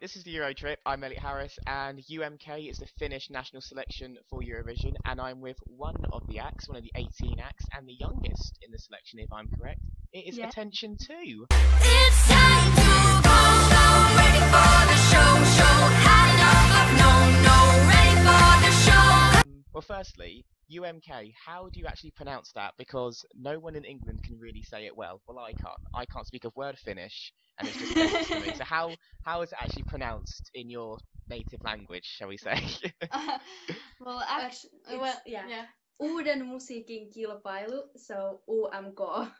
This is the Euro Trip. I'm Elliot Harris, and UMK is the Finnish national selection for Eurovision, and I'm with one of the acts, one of the 18 acts, and the youngest in the selection, if I'm correct. It is Yeah. Attention 2. It's time to go, go, ready for the show, show. Had enough of no, no, ready for the show. Um, well, firstly, UMK, how do you actually pronounce that? Because no one in England can really say it well. Well, I can't. I can't speak a word Finnish, and it's just Finnish to me. So how how is it actually pronounced in your native language, shall we say? well, uh, actually, well, yeah. yeah. Uuden musiikin kilpailu, so UMK.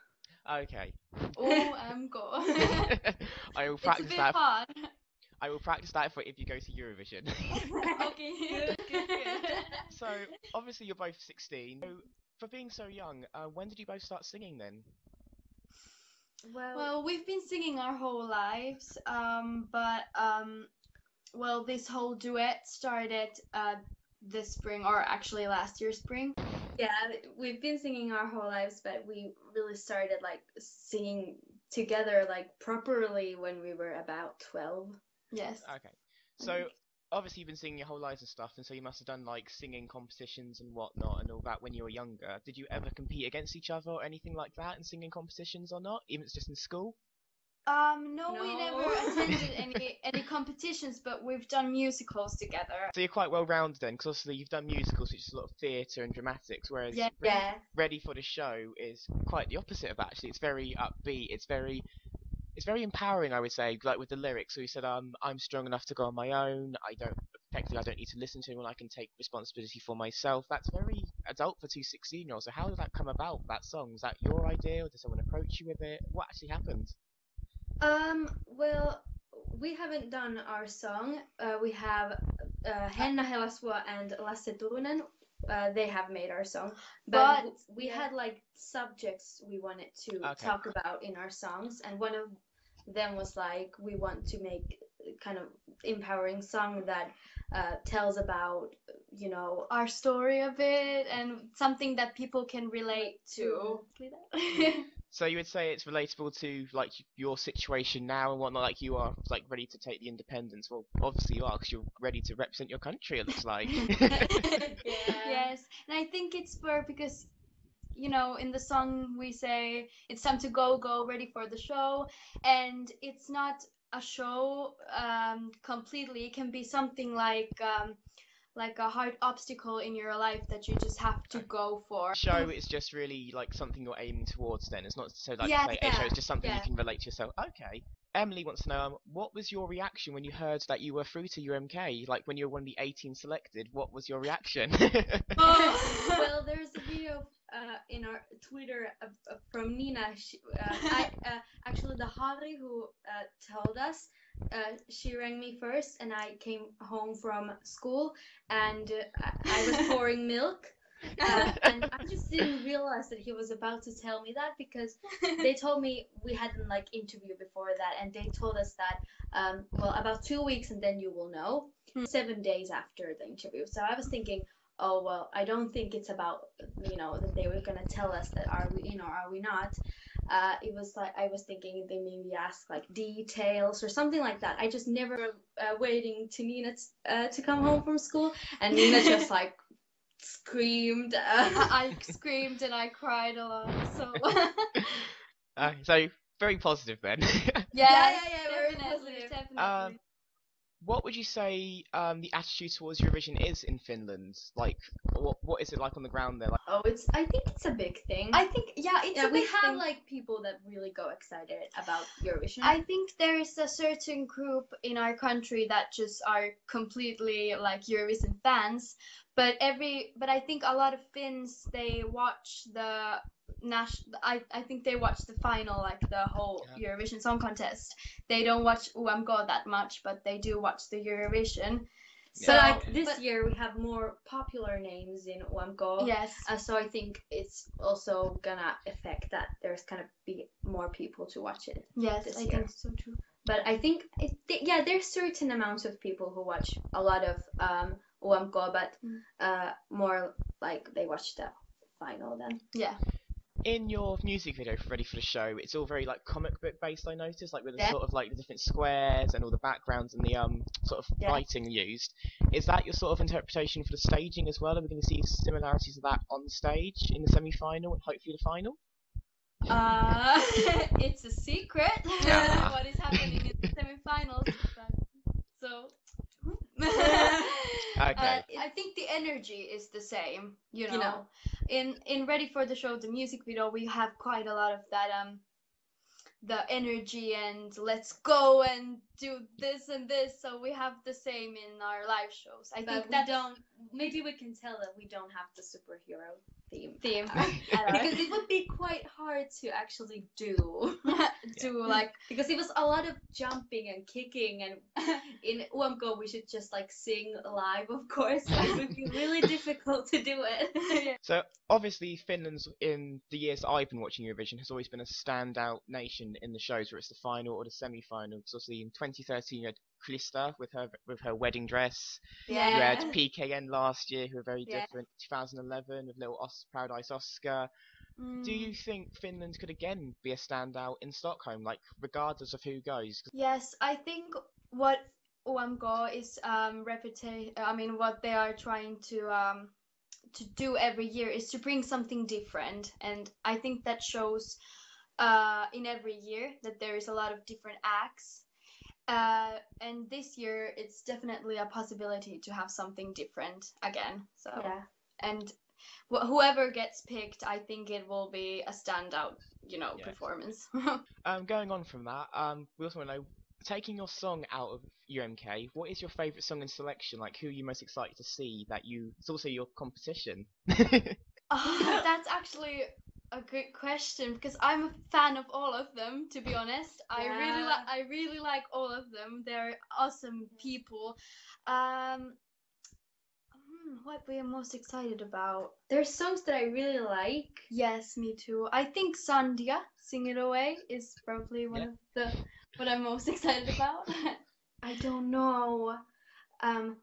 okay. OMG. I will it's a practice bit that. hard. I will practice that for if you go to Eurovision. okay. Good, good, good. so obviously you're both 16. So, for being so young, uh, when did you both start singing then? Well, Well, we've been singing our whole lives, um, but um, well, this whole duet started uh, this spring, or actually last year spring. yeah, we've been singing our whole lives, but we really started like singing together like properly when we were about 12. Yes. Okay. So obviously you've been singing your whole lives and stuff, and so you must have done like singing competitions and whatnot and all that when you were younger. Did you ever compete against each other or anything like that in singing competitions or not? Even if it's just in school? Um, no, we never attended any any competitions, but we've done musicals together. So you're quite well rounded then, because obviously you've done musicals, which is a lot of theatre and dramatics, whereas Yeah. Re- Yeah. Ready for the Show is quite the opposite of that, actually. It's very upbeat. It's very, it's very empowering, I would say. Like with the lyrics, so he said, um, "I'm strong enough to go on my own. I don't, effectively, I don't need to listen to anyone. I can take responsibility for myself." That's very adult for two 16-year-olds. So how did that come about? That song was that your idea, or did someone approach you with it? What actually happened? Um, well, we haven't done our song. Uh, we have uh, Henna Helasua and Lasse Turunen. Uh, they have made our song, but, But, we yeah. had like subjects we wanted to Okay. talk about in our songs, and one of them was like we want to make kind of empowering song that uh, tells about you know Our story a bit and something that people can relate to. So you would say it's relatable to like your situation now and whatnot. Like you are like ready to take the independence. Well, obviously you are, because you're ready to represent your country. It looks like. Yes, and I think it's for because you know in the song we say it's time to go go ready for the show. And it's not a show um completely. It can be something like um like a hard obstacle in your life that you just have to go for. Show is just really like something you're aiming towards then. It's not so like Yeah, play a show it's just something you can relate to yourself. Okay emily wants to know um, what was your reaction when you heard that you were through to umk like when you were one of the 18 selected what was your reaction? Well, there's a video uh, in our Twitter uh, from Nina. She, uh, I, uh, actually, the Hari who uh, told us, uh, she rang me first, and I came home from school, and uh, I, was pouring milk. Uh, and I just didn't realize that he was about to tell me that because they told me we hadn't like interview before that, and they told us that um, well about two weeks and then you will know Hmm. seven days after the interview. So I was thinking, oh well, I don't think it's about you know that they were gonna tell us that are we in or are we not. Uh, it was like I was thinking they maybe ask like details or something like that. I just never uh, waiting to Nina t- uh, to come home from school, and Nina just like screamed. Uh, I, I screamed and I cried a lot so uh, so very positive then Yeah, yeah, yeah, very definitely, positive. definitely. Um, what would you say um, the attitude towards eurovision is in finland like what, what is it like on the ground there like oh, it's. I think it's a big thing. I think yeah it's yeah, a we have thing. like people that really go excited about Eurovision. I think there is a certain group in our country that just are completely like Eurovision fans, but every but I think a lot of Finns they watch the national. I I think they watch the final like the whole Yeah. Eurovision Song Contest. They don't watch UMK that much, but they do watch the Eurovision. so Yeah. like this but- year we have more popular names in UMK. Yes. Uh, so I think it's also gonna affect that there's gonna be more people to watch it. Yes, this I year. think so too. But I think it, th- yeah, there's certain amounts of people who watch a lot of um UMK, but Mm. uh more like they watch the final then. Yeah. In your music video for Ready for the Show, it's all very like comic book based. I noticed, like with the Yeah. sort of like the different squares and all the backgrounds and the um sort of Yeah. writing used. Is that your sort of interpretation for the staging as well? Are we going to see similarities of that on stage in the semi-final and hopefully the final? Uh, it's a secret Yeah. what is happening in the semifinals. But, so. Okay. Uh, I think the energy is the same, you know. You know. In in Ready for the Show, the music video, we have quite a lot of that um the energy and let's go and do this and this. So we have the same in our live shows. I but think we that's don't. Maybe we can tell that we don't have the superhero theme. theme because it would be quite hard to actually do. to like because it was a lot of jumping and kicking and in UMK we should just like sing live of course it would be really difficult to do it So obviously Finland's in the years I've been watching Eurovision has always been a standout nation in the shows, where it's the final or the semi-final. Because obviously in 2013 you had Krista with her with her wedding dress. You yeah. had PKN last year, who are very Yeah. different. 2011 with little Os- Paradise Oskar. Do Mm. you think Finland could again be a standout in Stockholm, like regardless of who goes? Yes, I think what UMK is um reputation. I mean, what they are trying to um to do every year is to bring something different, and I think that shows uh in every year that there is a lot of different acts. Uh, and this year it's definitely a possibility to have something different again. So yeah and wh- whoever gets picked, I think it will be a standout, you know, Yes. performance. Um, going on from that, um, we also want to know, taking your song out of UMK, what is your favourite song in selection? Like, who are you most excited to see? That you, it's also your competition. Oh, that's actually a good question because I'm a fan of all of them. To be honest, I really like I really like all of them. They're awesome people. Um, hmm, what we are most excited about? there's songs that I really like Yes, me too. I think Sandhja, "Sing It Away" is probably one Yeah. of the what I'm most excited about. I don't know um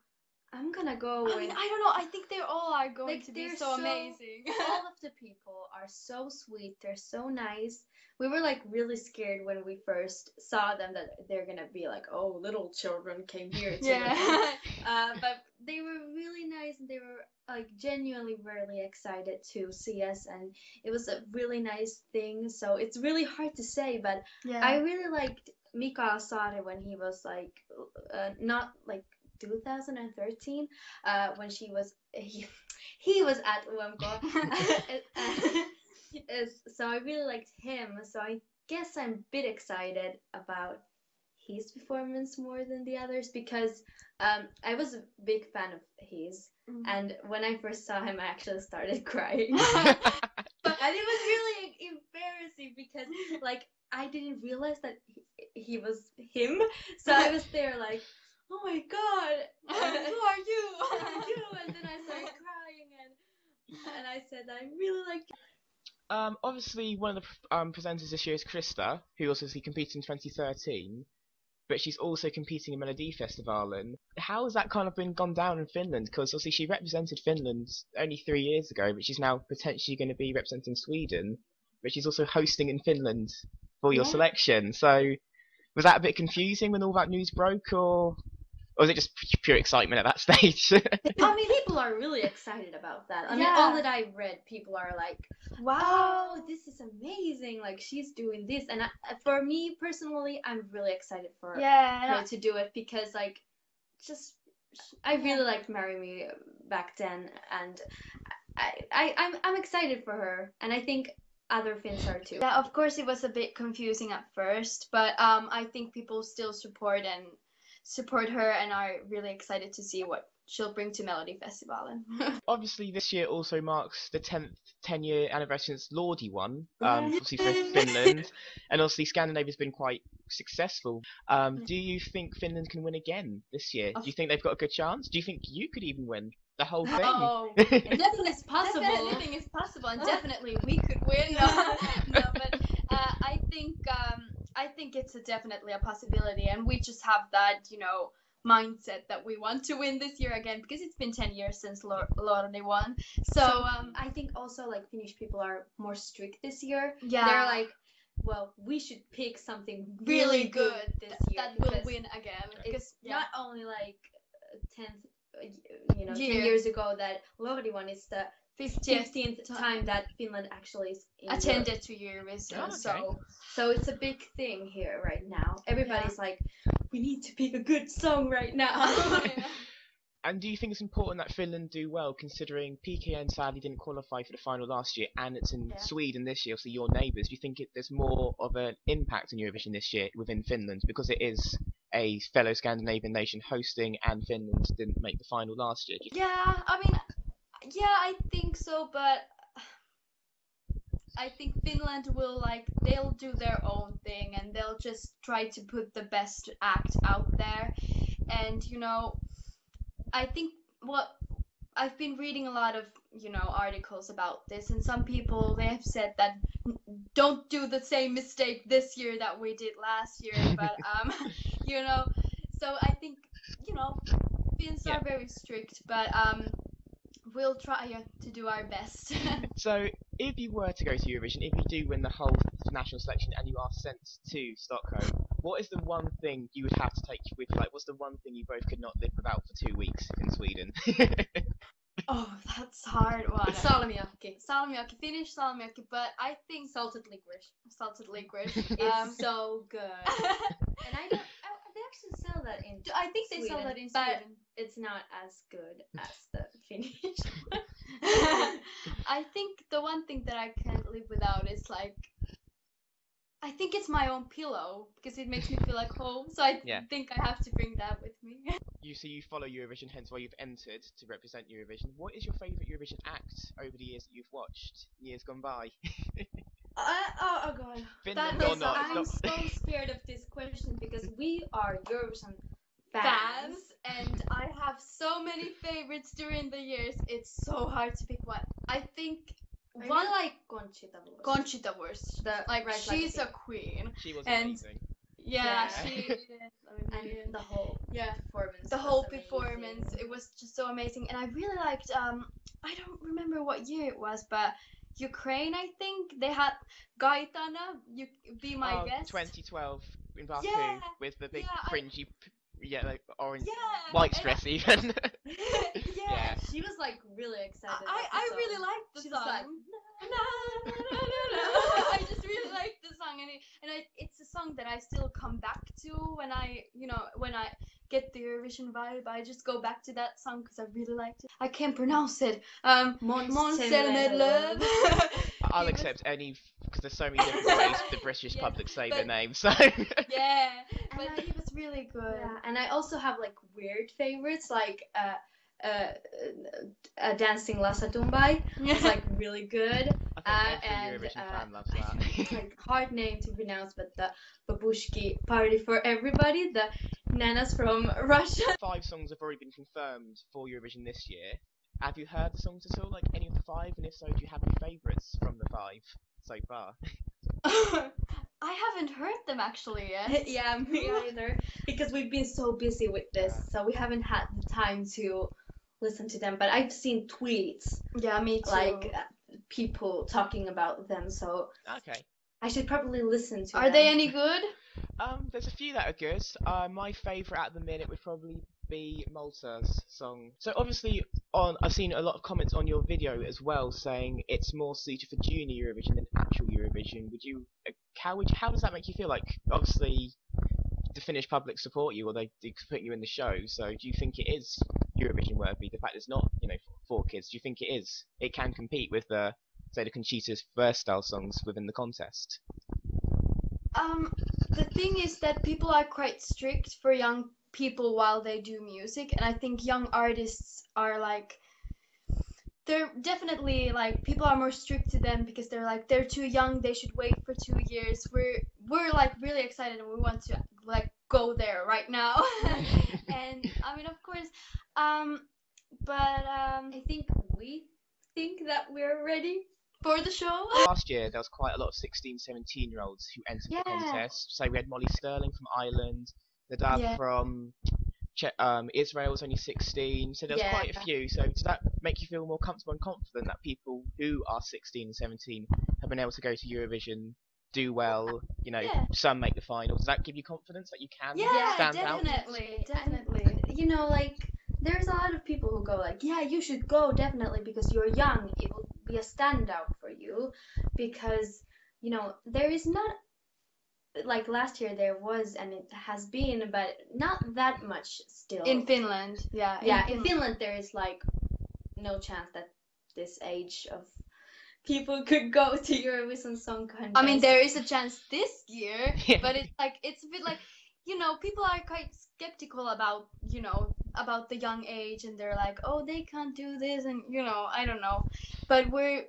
I'm gonna go I mean, I don't know. I think they all are going Like, to be so, so- amazing. all of the people are so sweet. They're so nice. We were like really scared when we first saw them that they're gonna be like, oh, little children came here too. yeah. uh, but they were really nice and they were like genuinely really excited to see us and it was a really nice thing. So it's really hard to say, but yeah. I really liked Mikael Saari when he was like uh, not like 2013 uh, when she was he, he was at UMK. Yes, so I really liked him. So I guess I'm a bit excited about his performance more than the others because um, I was a big fan of his, Mm. and when I first saw him, I actually started crying. yeah, and it was really embarrassing because like I didn't realize that he, he was him. So I was there like, oh my god, Who are you? who are you? And then I started crying and and I said I really like. Um, obviously, one of the um, presenters this year is Krista, who obviously competed in 2013, but she's also competing in Melodifestivalen. How has that kind of been gone down in Finland? Because obviously she represented Finland only three years ago, but she's now potentially going to be representing Sweden, but she's also hosting in Finland for your Yeah. selection. So was that a bit confusing when all that news broke, or, or was it just pure excitement at that stage? I mean, people are really excited about that. I mean, all that I read, people are like, Wow. "Oh, this is amazing! Like she's doing this." And I, for me personally, I'm really excited for yeah. her I- to do it because like just I really liked Marry Me back then and I, I I'm I'm excited for her and I think other Finns are too. Yeah, of course it was a bit confusing at first, but um, I think people still support and support her and are really excited to see what she'll bring to Melodifestivalen. obviously this year also marks the 10th 10 year anniversary since Lordi won, um, obviously for Finland, and obviously Scandinavia's been quite successful. Um, do you think Finland can win again this year? Do you think they've got a good chance? Do you think you could even win the whole thing? oh, Definitely it's possible. Definitely anything is possible, and definitely we could win. No, no but uh, I think um, I think it's a definitely a possibility, and we just have that, you know, mindset that we want to win this year again because it's been 10 years since Lor- Lordi won. So, um, I think also like Finnish people are more strict this year. yeah, They're like, well, we should pick something really really good good this th- year that will win again. It's Because yeah. not only like uh, tenth, uh, you know, Year. ten years ago that Lordi won. It's the 50th fifteenth time that Finland actually is in Europe. attended to Eurovision. Oh, okay. So So it's a big thing here right now. Everybody's like, we need to pick a good song right now. And do you think it's important that Finland do well, considering PKN sadly didn't qualify for the final last year, and it's in Yeah. Sweden this year, so your neighbours? Do you think it, there's more of an impact on Eurovision this year within Finland because it is a fellow Scandinavian nation hosting, and Finland didn't make the final last year? Yeah, I mean, yeah, I think so, but I think Finland will like they'll do their own thing and they'll just try to put the best act out there. And you know, I think what I've been reading a lot of, you know, articles about this and some people they have said that don't do the same mistake this year that we did last year, but um you know, so I think, you know, Finns Yeah. are very strict, but um we'll try to do our best. So, if you were to go to Eurovision, if you do win the whole national selection and you are sent to Stockholm, what is the one thing you would have to take with you? Like, what's the one thing you both could not live without for two weeks in Sweden? oh, that's hard one. Salmiakki. salmiakki, Finnish salmiakki, but I think Salted licorice. salted licorice. It's Um, so good. and I don't. I, they actually sell that in. I think they sell that in Sweden. but Sweden. It's not as good as the Finnish. I think the one thing that I can't live without is like I think it's my own pillow because it makes me feel like home. So I Yeah. think I have to bring that with me. you so you follow Eurovision, hence why you've entered to represent Eurovision. What is your favourite Eurovision act over the years that you've watched, years gone by? Uh, oh, oh god. Finland That not? I'm it's so scared of this question because we are Eurovision fans. Fans and I have so many favorites during the years. It's so hard to pick one. I think I one really like Conchita Wurst. Conchita Wurst. The Like Rise Like a she's a queen. she was and- amazing. Yeah, Yeah. she is. I mean, and the whole yeah. performance. the was whole amazing. performance it was just so amazing and i really liked um i don't remember what year it was but ukraine i think they had Gaitana you be my Oh, guest 2012 in Baku Yeah, with the big yeah, I- fringy, p- yeah, like orange, yeah white and dress even. Yeah, Yeah. She was like really excited. I, I song. really liked the She was song. like, Na, na, na, na, na. I just really liked the song, and it, and I, it's a song that I still come back to when I, you know, when I get the Eurovision vibe. I just go back to that song because I really liked it. I can't pronounce it. Um, Måns Måns Zelmerlöw. Zelmerlöw. I'll was- accept any because there's so many different ways the British Yeah, public say but- their name. So yeah, And but I- he was really good. Yeah, and I also have like weird favorites, like uh, uh, uh, Dancing Lasha Tumbai. It's like really good. Uh, and, uh, fan loves It's that. like hard name to pronounce, but the Babushki Party for Everybody, the nanas from Russia. five songs have already been confirmed for Eurovision this year. Have you heard the songs at all? Like any of the five? And if so, do you have any favourites from the five so far? I haven't heard them actually yet. yeah, me either. Because we've been so busy with this, so we haven't had the time to listen to them. But I've seen tweets Yeah, me too. like uh, people talking about them, so Okay. I should probably listen to are them. they any good? Um, there's a few that are good. Uh, my favourite at the minute would probably be Malta's song. So obviously, on I've seen a lot of comments on your video as well saying it's more suited for junior Eurovision than actual Eurovision. Would you? uh, How would? How does that make you feel? Like obviously, the Finnish public support you, or they they put you in the show. So do you think it is Eurovision worthy? The fact it's not, you know, for kids. Do you think it is? It can compete with the say the Conchita Wurst style songs within the contest. Um, the thing is that people are quite strict for young people while they do music, and I think young artists are like they're definitely like people are more strict to them because they're like they're too young they should wait for two years we're we're like really excited and we want to like go there right now and i mean of course um but um I think we think that we're ready. for the show last year there was quite a lot of 16 17 year olds who entered Yeah. the contest so we had molly sterling from ireland nadav Yeah. from che- um, Israel's only 16, so there's quite a few. So does that make you feel more comfortable and confident that people who are 16 and 17 have been able to go to Eurovision, do well? You know, Yeah. some make the final. Does that give you confidence that you can Yeah, stand out? definitely, definitely. you know, like there's a lot of people who go like, yeah, you should go definitely because you're young. It will be a standout for you because you know there is not like last year there was and it has been, but not that much still. In Finland, yeah. yeah, in Finland there is like no chance that this age of people could go to Eurovision Song Contest. I mean, there is a chance this year, Yeah. but it's like it's a bit like you know people are quite skeptical about you know about the young age, and they're like, oh, they can't do this, and you know, I don't know, but we're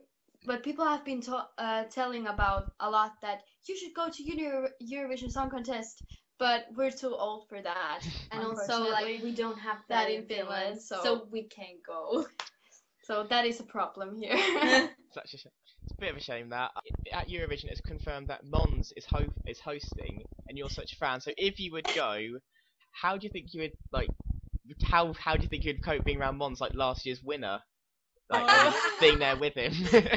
but people have been to- uh, telling about a lot that you should go to Euro- Eurovision Song Contest, but we're too old for that, and also like we don't have That that, in Finland, so- so we can't go. so that is a problem here. Such a sh- it's a bit of a shame that at Eurovision it's confirmed that Måns is ho- is hosting, and you're such a fan. So if you would go, how do you think you would like? How how do you think you'd cope being around Måns like last year's winner, like and Oh. being there with him?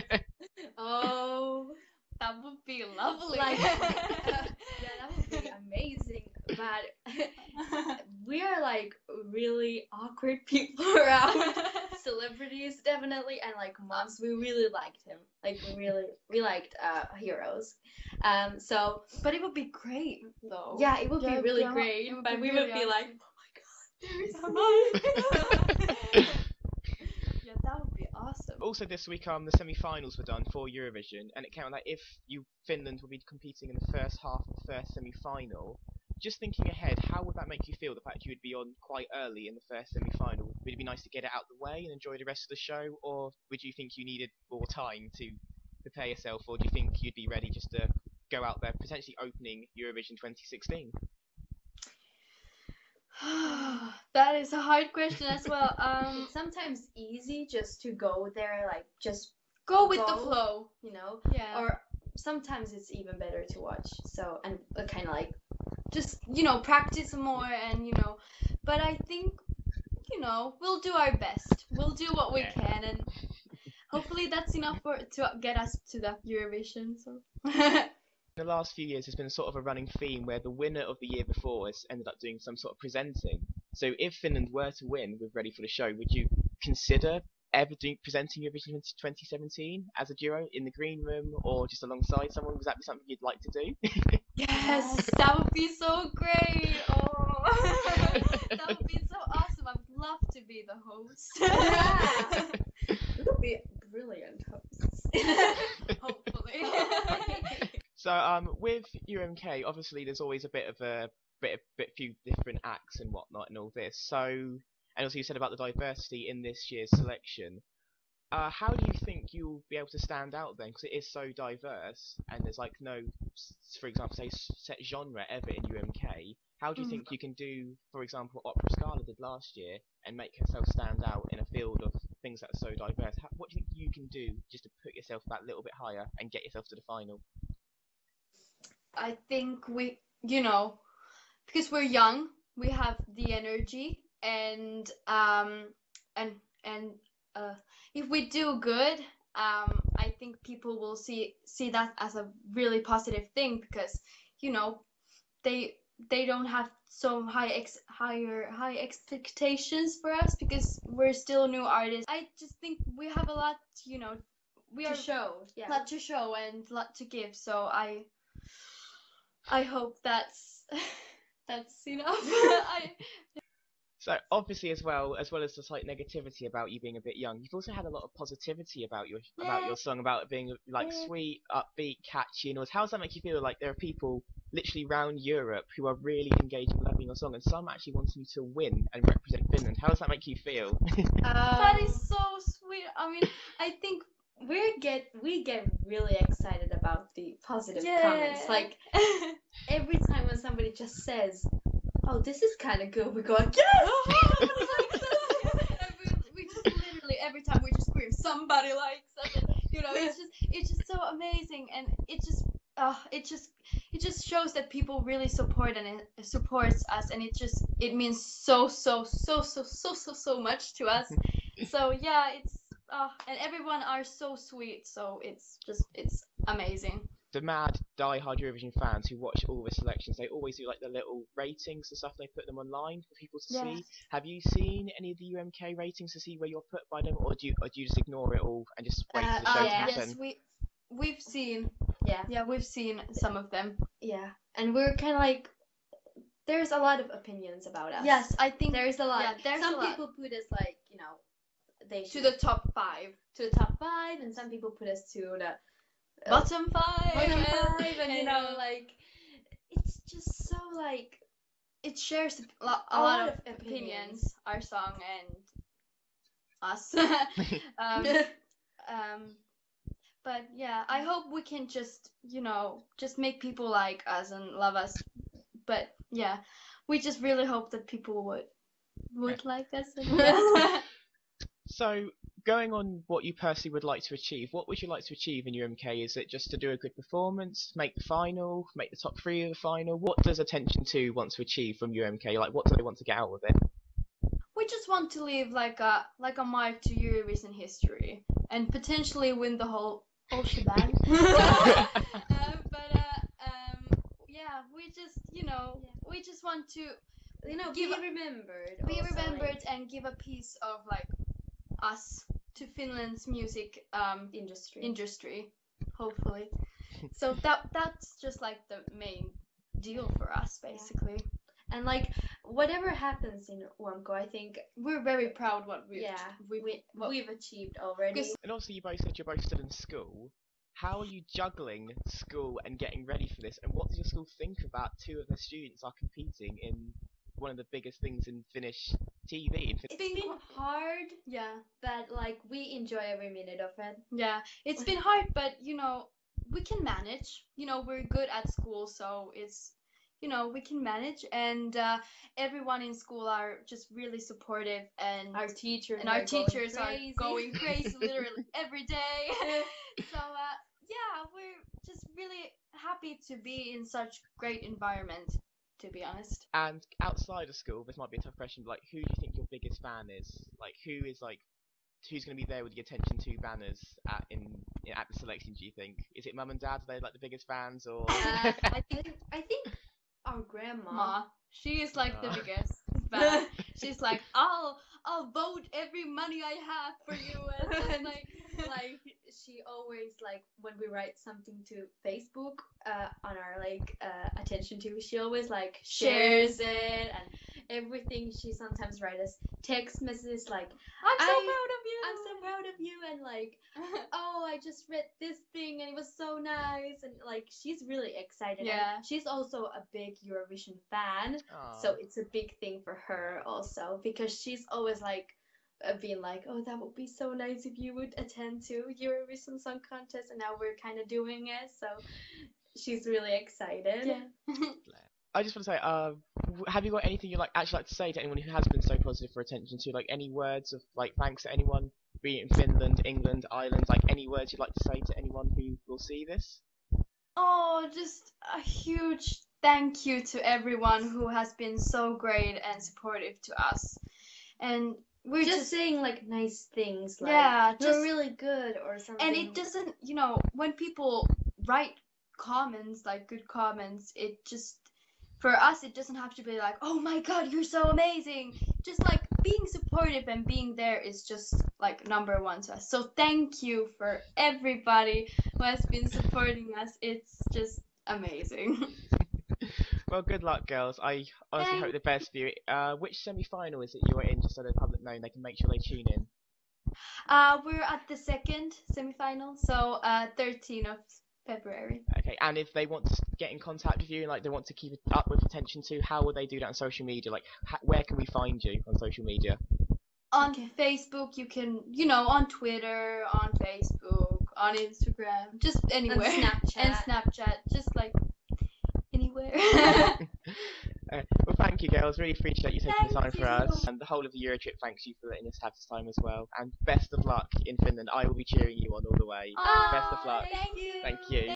oh. that would be lovely. Like, yeah, that would be amazing. But we are like really awkward people around celebrities, definitely, and like Måns. We really liked him. Like we really, we liked uh heroes. Um, so but it would be great though. yeah, it would Yeah, be really yeah, great. would But be we really would be like, oh my god, there is yeah, that would be awesome. Also, this week um the semi-finals were done for Eurovision, and it came out that if you Finland will be competing in the first half of the first semi-final. Just thinking ahead, how would that make you feel? The fact you would be on quite early in the first semi-final. Would it be nice to get it out of the way and enjoy the rest of the show, or would you think you needed more time to prepare yourself, or do you think you'd be ready just to go out there, potentially opening Eurovision 2016? that is a hard question as well. Um, It's sometimes easy just to go there, like just go with the flow. you know, Yeah. or sometimes it's even better to watch. So and uh, kind of like just you know practice more and you know, but I think you know we'll do our best. We'll do what we Yeah. can and hopefully that's enough for to get us to the Eurovision. So. In the last few years, there's been sort of a running theme where the winner of the year before has ended up doing some sort of presenting. So if Finland were to win with Ready for the Show, would you consider ever doing presenting Eurovision 2017 as a duo in the green room or just alongside someone? Would that be something you'd like to do? Yes, that would be so great. Oh, that would be so awesome. I would love to be the host. Yeah. it would be brilliant hosts. Hopefully. So um, with UMK, obviously there's always a bit of a bit, bit few different acts and whatnot and all this. So, and also you said about the diversity in this year's selection. Uh, how do you think you'll be able to stand out then? Because it is so diverse, and there's like no, for example, say set genre ever in UMK. How do you Mm. think you can do, for example, Opera Scala did last year, and make herself stand out in a field of things that are so diverse? How, what do you think you can do just to put yourself that little bit higher and get yourself to the final? I think we, you know, because we're young, we have the energy, and um, and and uh, if we do good, um, I think people will see see that as a really positive thing because you know they they don't have so high ex higher high expectations for us because we're still new artists. I just think we have a lot, you know, we to are show. Yeah. lot to show and lot to give. So I I hope that's that's enough. I So obviously, as well as well as the slight negativity about you being a bit young, you've also had a lot of positivity about your about your song, about it being like Yeah. sweet, upbeat, catchy, and all. How does that make you feel? Like there are people literally around Europe who are really engaged and loving your song, and some actually wanting you to win and represent Finland. How does that make you feel? Um, that is so sweet. I mean, I think we get we get really excited about the positive comments. Like every time when somebody just says, "Oh, this is kind of good," we go, like, "Yes!" We, we just literally every time we just scream somebody likes us you know it's just it's just so amazing and it just uh it just it just shows that people really support and it supports us, and it just it means so so so so so so so much to us. so yeah, it's uh, and everyone are so sweet. So it's just it's amazing. the mad die-hard Eurovision fans who watch all the selections, they always do like the little ratings and stuff. They put them online for people to see. Have you seen any of the UMK ratings to see where you're put by them, or do you, or do you just ignore it all and just wait Uh, for the uh, show yeah. to happen? Yes, we we've seen Yeah. yeah we've seen some of them. Yeah. And we're kind of like, there's a lot of opinions about us. Yes, I think There's a lot. yeah, there's some a lot. people put us like, you know, they to the top five, to the top five, and some people put us to the uh, bottom five, bottom and- five, and you know, like, it's just so like it shares a, lo- a A lot, lot of of opinions, opinions. our song and us. um, um, but yeah, I hope we can just you know just make people like us and love us. But yeah, we just really hope that people would would like us. And yeah. So, going on what you personally would like to achieve, what would you like to achieve in UMK? Is it just to do a good performance, make the final, make the top three of the final? What does Attention 2 want to achieve from UMK? Like, what do they want to get out of it? we just want to leave like a like a mark to Eurovision history and potentially win the whole whole shebang. uh, but uh, um, yeah, we just you know Yeah. we just want to you know, Give be a- remembered. be also, remembered like, and give a piece of like us to Finland's music um industry. industry, hopefully. so that that's just like the main deal for us basically. and like whatever happens in UMK, I think We're very proud what we've yeah, we've, we, what- we've achieved already. And also, you both said you're both still in school. How are you juggling school and getting ready for this? And what does your school think about two of their students are competing in one of the biggest things in Finnish TV? It's been hard, yeah. but like we enjoy every minute of it. Yeah, it's been hard, but you know, we can manage. You know, we're good at school, so it's, you know, we can manage. And uh, everyone in school are just really supportive, and Our teachers and our teachers crazy. are going crazy literally every day. so uh, yeah, we're just really happy to be in such great environment. To be honest. And outside of school, this might be a tough question, but like, who do you think your biggest fan is? Like, who is like, who's going to be there with the Attention 2 banners at in, in at the selection? Do you think is it mum and dad? Are they like the biggest fans, or Uh, I think I think our grandma. Ma, she is like the biggest fan. She's like, I'll I'll vote every money I have for you, and just like like she always like when we write something to Facebook uh, on our like uh, Attention 2 she always like shares it and everything she sometimes writes us text messages like I'm so proud of you. I'm so proud of you and like oh I just read this thing and it was so nice and like she's really excited and Yeah. she's also a big Eurovision fan Aw. so it's a big thing for her also because she's always like being like, oh, that would be so nice if you would attend to Eurovision Song Contest, and now we're kind of doing it. So she's really excited. yeah. I just want to say, uh, have you got anything you'd like actually like to say to anyone who has been so positive for Attention 2, like any words of like thanks to anyone, be it in Finland, England, Ireland, like any words you'd like to say to anyone who will see this? Oh, just a huge thank you to everyone who has been so great and supportive to us. And we're just, just, saying like nice things, like yeah, you're just really good or something. and it doesn't, you know, when people write comments like good comments, it just for us it doesn't have to be like, "Oh my god, you're so amazing." Just like being supportive and being there is just like number 1 to us. So thank you for everybody who has been supporting us. It's just amazing. Well, good luck, girls. I honestly hope the best for you. Uh, which semi-final is it you are in, just so the public know and they can make sure they tune in? Uh, we're at the second semifinal, so uh, 13 of February. Okay, and if they want to get in contact with you and like they want to keep up with Attention 2, how would they do that on social media? Like, ha- where can we find you on social media? On Facebook, you can, you know, on Twitter, on Facebook, on Instagram, just anywhere. And Snapchat. and Snapchat, just like anywhere. Uh, well, thank you, girls. Really appreciate you taking the time Thank for us, and the whole of the Eurotrip thanks you for letting us have this time as well. And best of luck in Finland. I will be cheering you on all the way. Best of luck. Thank you. Thank you.